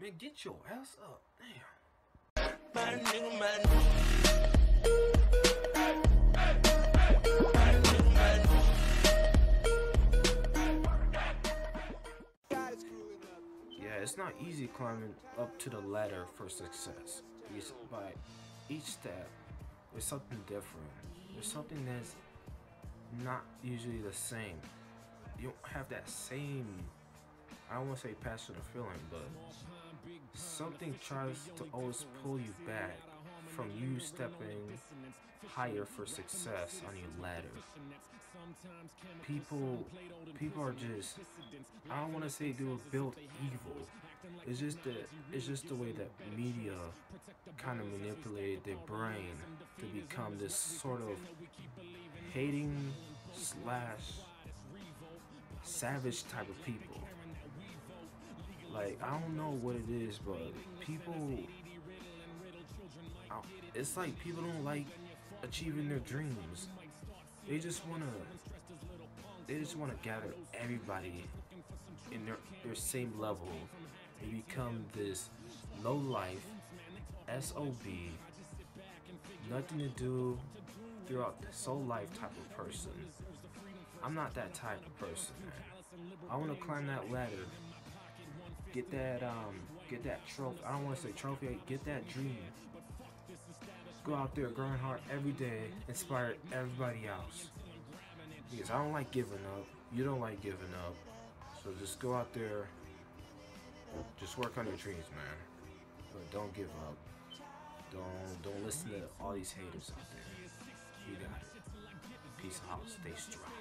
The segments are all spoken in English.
Man, get your ass up. Damn. My nigga, my nigga. Yeah, it's not easy climbing up to the ladder for success. By each step, there's something different. There's something that's not usually the same. You don't have that same, I don't want to say passion or feeling, but something tries to always pull you back from you stepping higher for success on your ladder. People, people are just, I don't want to say they were built evil. It's just that, it's just the way that media kind of manipulated their brain to become this sort of hating slash savage type of people. Like I don't know what it is, but people, I- it's like people don't like achieving their dreams. They just wanna, they just wanna gather everybody in their their same level. and become this low life SOB, nothing to do throughout this whole life type of person. I'm not that type of person, man. I want to climb that ladder, get that um, get that trophy. I don't want to say trophy, get that dream. Go out there, grind hard every day, inspire everybody else. Because I don't like giving up. You don't like giving up. So just go out there, just work on your dreams, man. But don't give up. Don't don't listen to all these haters out there. You got it. Peace out. Stay strong.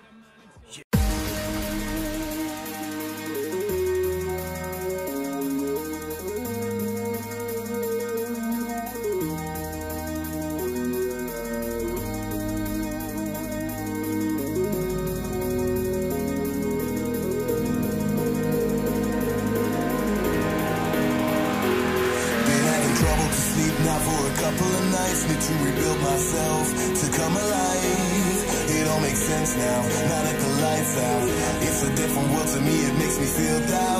Sleep now for a couple of nights. Need to rebuild myself to come alive. It all makes sense now, now that the lights out. It's a different world to me, it makes me feel that